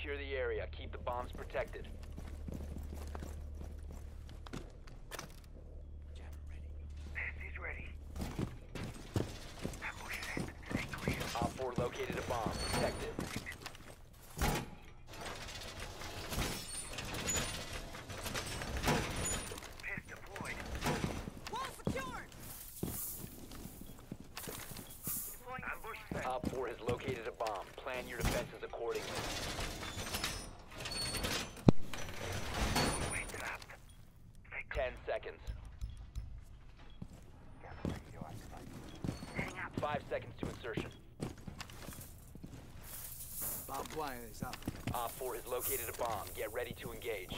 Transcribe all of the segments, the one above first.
Secure the area. Keep the bombs protected. OpFor located a bomb. Secured! OpFor has located a bomb. Plan your defenses accordingly. Doorway trapped. Stay clear. 10 seconds. Heading up. 5 seconds to insertion. Barbed wire is up. OpFor has located a bomb. Get ready to engage.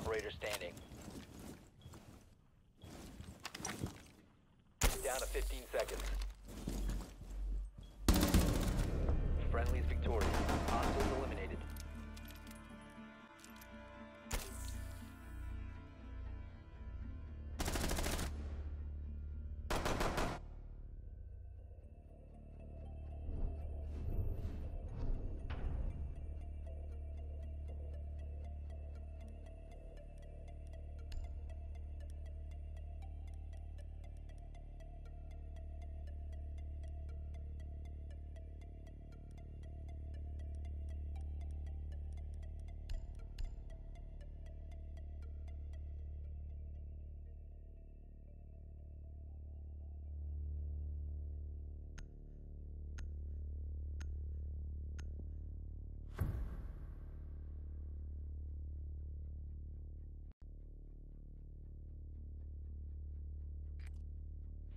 Operator standing.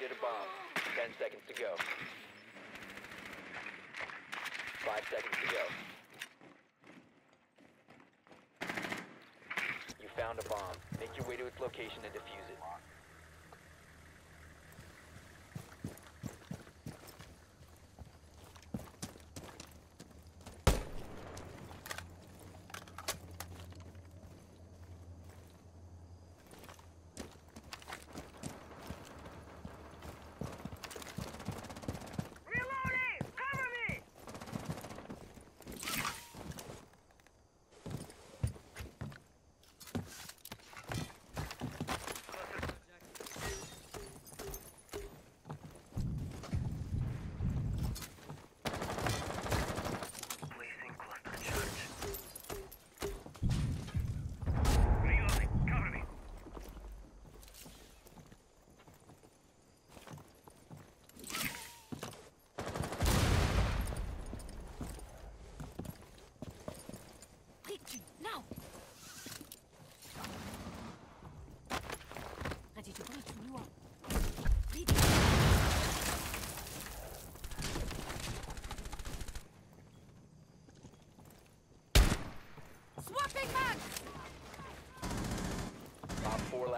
located a bomb. Ten seconds to go. Five seconds to go. You found a bomb. Make your way to its location and defuse it.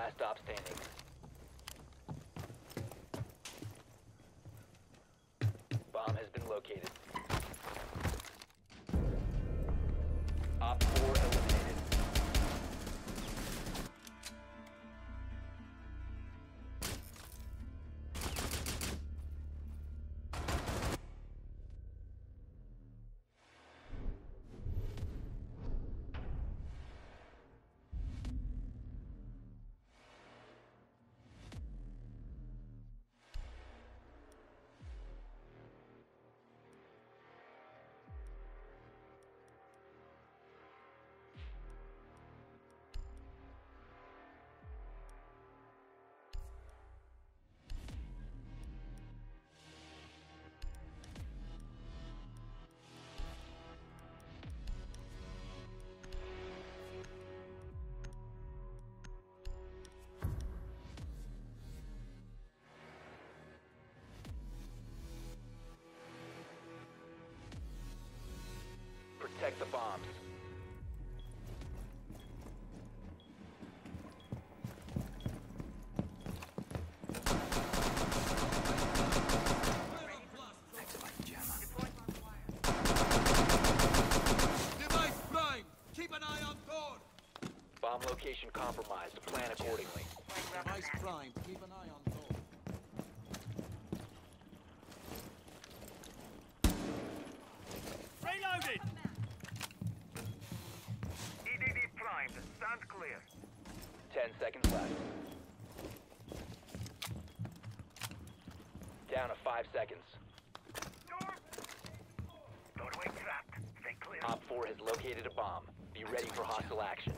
Last stop standing. Bomb location compromised. Plan accordingly. Device prime, keep an eye on door. Reloaded! EDD primed. Stand clear. Ten seconds left. Down to five seconds. Door! Doorway trapped. Stay clear. OpFor has located a bomb. Be ready for hostile action.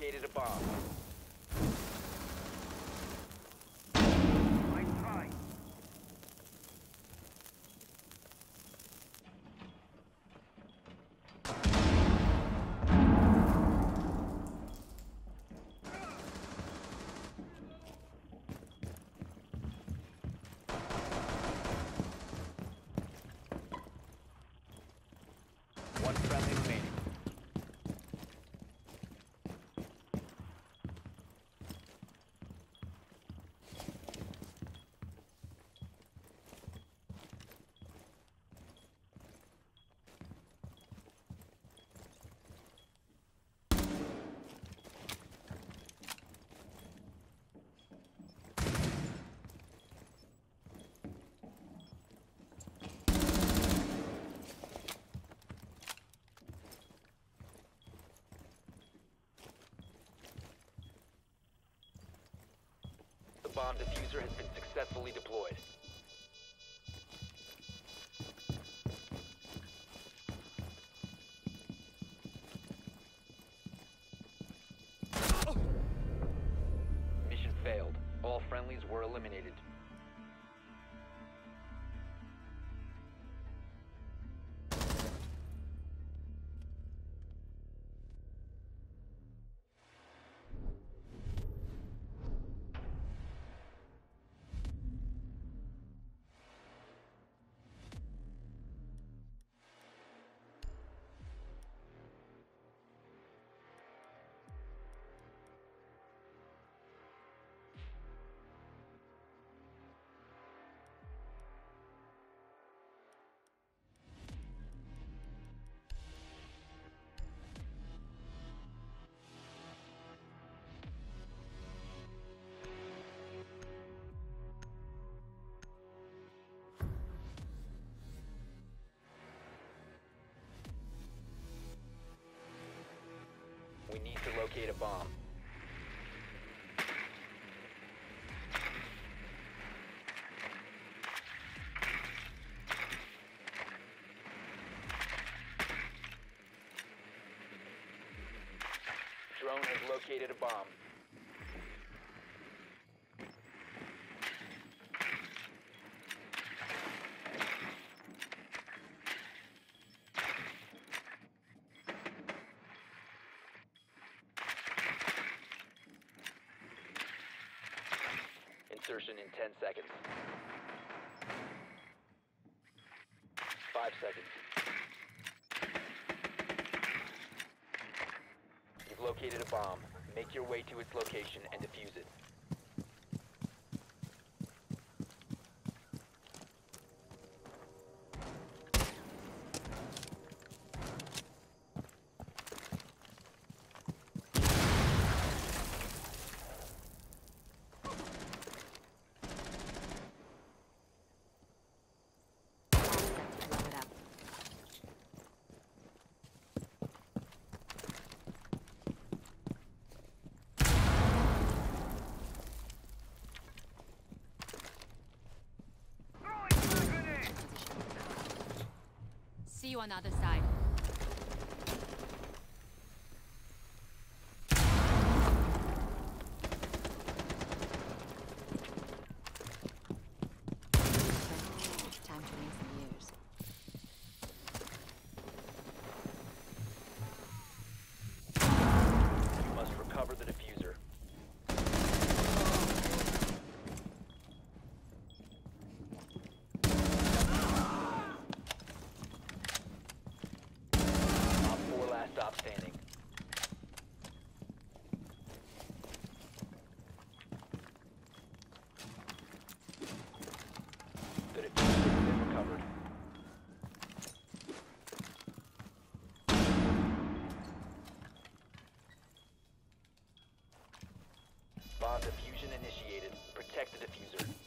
Located a bomb. Bomb defuser has been successfully deployed. Locate a bomb. Drone has located a bomb. In 10 seconds. 5 seconds. You've located a bomb. Make your way to its location and defuse it. You on the. Diffusion initiated. Protect the defuser.